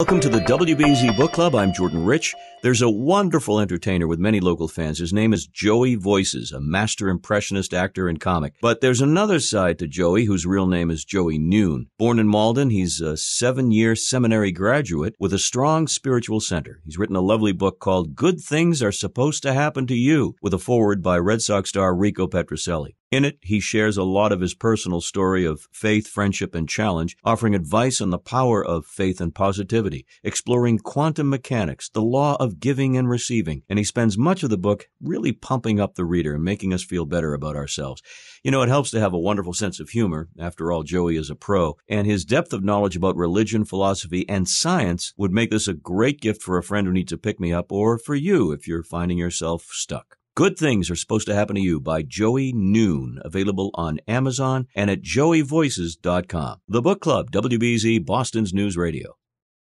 Welcome to the WBZ Book Club. I'm Jordan Rich. There's a wonderful entertainer with many local fans. His name is Joey Voices, a master impressionist actor and comic. But there's another side to Joey, whose real name is Joey Noone. Born in Malden, he's a seven year seminary graduate with a strong spiritual center. He's written a lovely book called Good Things Are Supposed to Happen to You, with a foreword by Red Sox star Rico Petrocelli. In it, he shares a lot of his personal story of faith, friendship, and challenge, offering advice on the power of faith and positivity, exploring quantum mechanics, the law of giving and receiving, and he spends much of the book really pumping up the reader and making us feel better about ourselves. You know, it helps to have a wonderful sense of humor. After all, Joey is a pro, and his depth of knowledge about religion, philosophy, and science would make this a great gift for a friend who needs a pick me up or for you if you're finding yourself stuck. Good Things Are Supposed to Happen to You by Joey Noone, available on Amazon and at joeyvoices.com. The Book Club, WBZ, Boston's News Radio.